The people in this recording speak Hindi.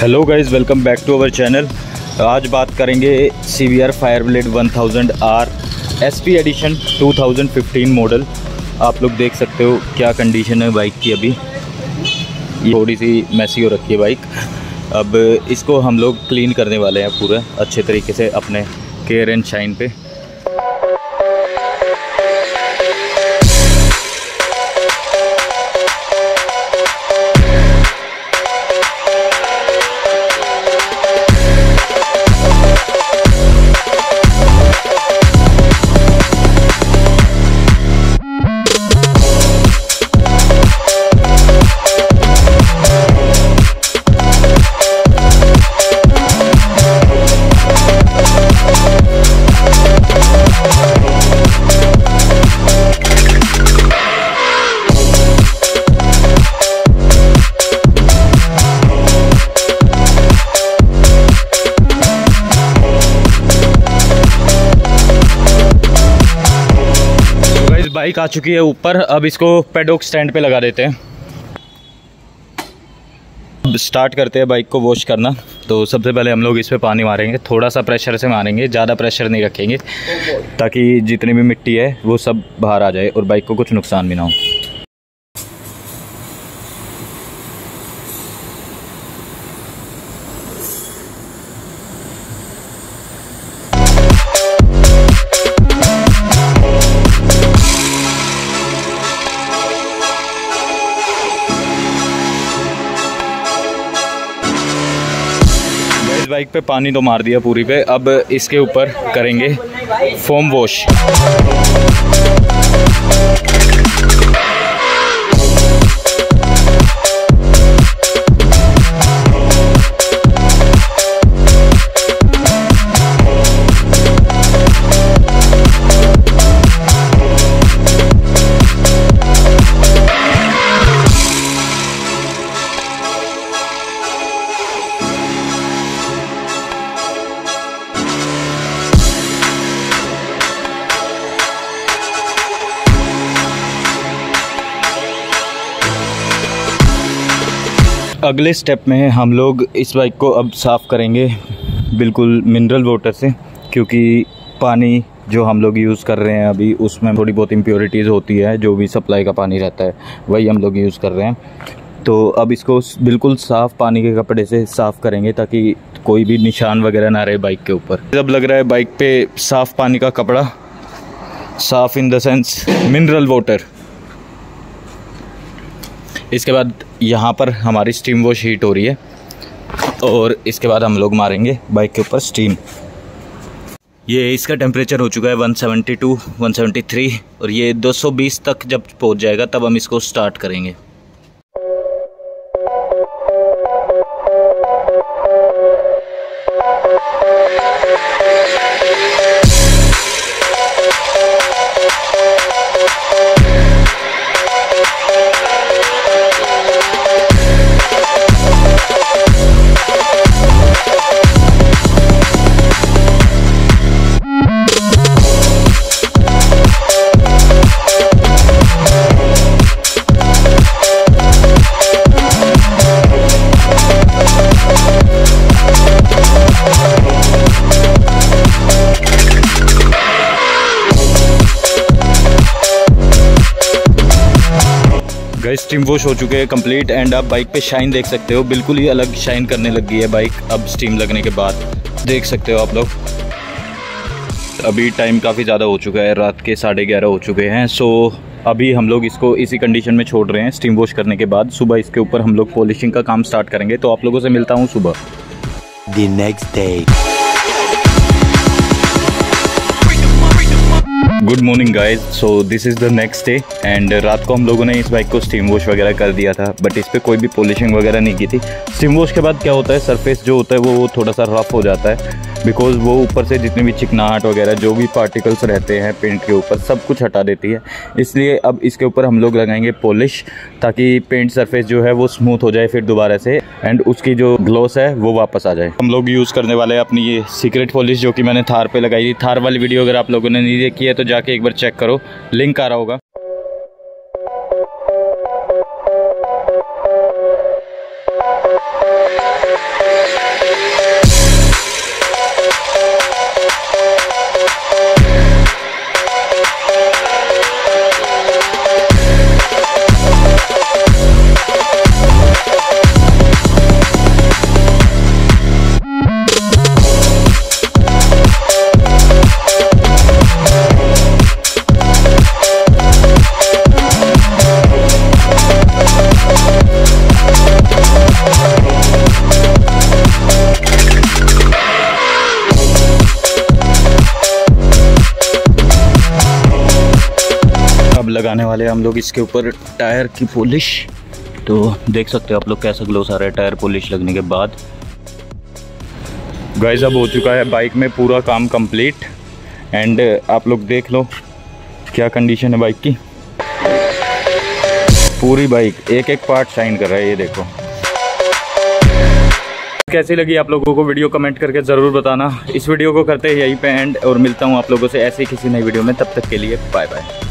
Hello guys welcome back to our channel आज बात करेंगे C B R Fireblade one thousand R S P edition 2015 model आप लोग देख सकते हो क्या कंडीशन है बाइक की अभी। थोड़ी सी मैसी हो रखी है बाइक अब इसको हम लोग क्लीन करने वाले हैं पूरा, अच्छे तरीके से अपने केयर एंड शाइन पे। बाइक आ चुकी है ऊपर। अब इसको पेडोक स्टैंड पे लगा देते हैं। अब स्टार्ट करते हैं बाइक को वॉश करना। तो सबसे पहले हम लोग इस पर पानी मारेंगे। थोड़ा सा प्रेशर से मारेंगे, ज़्यादा प्रेशर नहीं रखेंगे, ताकि जितनी भी मिट्टी है, वो सब बाहर आ जाए और बाइक को कुछ नुकसान भी ना हो। बाइक पे पानी तो मार दिया पूरी पे। अब इसके ऊपर करेंगे फोम वॉश। अगले स्टेप में हम लोग इस बाइक को अब साफ़ करेंगे बिल्कुल मिनरल वाटर से, क्योंकि पानी जो हम लोग यूज़ कर रहे हैं अभी, उसमें थोड़ी बहुत इम्प्योरिटीज़ होती है, जो भी सप्लाई का पानी रहता है, वही हम लोग यूज़ कर रहे हैं। तो अब इसको बिल्कुल साफ़ पानी के कपड़े से साफ़ करेंगे, ताकि कोई भी निशान वगैरह ना रहे बाइक के ऊपर। जब लग रहा है बाइक पे साफ़ पानी का कपड़ा, साफ़ in the sense mineral water इसके बाद यहाँ पर हमारी स्टीम वॉश हीट हो रही है और इसके बाद हम लोग मारेंगे बाइक के ऊपर स्टीम ये इसका टेम्परेचर हो चुका है 172, 173 और ये 220 तक जब पहुँच जाएगा तब हम इसको स्टार्ट करेंगे। स्टीम वॉश हो चुके हैं कंप्लीट एंड आप बाइक पे शाइन देख सकते हो। बिल्कुल ही अलग शाइन करने लग गई है बाइक अब स्टीम लगने के बाद देख सकते हो आप लोग। अभी टाइम काफ़ी ज़्यादा हो चुका है। रात के साढ़े ग्यारह हो चुके हैं। सो अभी हम लोग इसको इसी कंडीशन में छोड़ रहे हैं स्टीम वॉश करने के बाद। सुबह इसके ऊपर हम लोग पॉलिशिंग का काम स्टार्ट करेंगे। तो आप लोगों से मिलता हूँ सुबह। The next day. Good morning guys so this is the next day and रात को हम लोगों ने इस बाइक को स्टीम वॉश वगैरह कर दिया था बट इस पर कोई भी पॉलिशिंग वगैरह नहीं की थी। स्टीम वॉश के बाद क्या होता है? सरफेस जो होता है, वो थोड़ा सा रफ हो जाता है। बिकॉज़ वो ऊपर से जितनी भी चिकनाहट वगैरह, जो भी पार्टिकल्स रहते हैं पेंट के ऊपर, सब कुछ हटा देती है। इसलिए अब इसके ऊपर हम लोग लगाएँगे पॉलिश ताकि पेंट सरफेस जो है वो स्मूथ हो जाए फिर दोबारा से एंड उसकी जो ग्लोस है, वो वापस आ जाए। हम लोग यूज़ करने वाले हैं अपनी ये सीक्रेट पॉलिश जो कि मैंने थार पर लगाई थी। थार वाली वीडियो अगर आप लोगों ने नहीं देखी है तो जाके एक बार चेक करो। लिंक आ रहा होगा। लगाने वाले हम लोग इसके ऊपर टायर की पॉलिश तो देख सकते हो आप लोग कैसा ग्लोस आ रहा है टायर पॉलिश लगने के बाद। गाइस अब हो चुका है बाइक में पूरा काम कंप्लीट एंड आप लोग देख लो क्या कंडीशन है बाइक की। पूरी बाइक एक एक पार्ट शाइन कर रहा है, ये देखो। कैसी लगी आप लोगों को वीडियो कमेंट करके ज़रूर बताना। इस वीडियो को करते हैं यहीं पे एंड और मिलता हूँ आप लोगों से ऐसे किसी नई वीडियो में। तब तक के लिए बाय बाय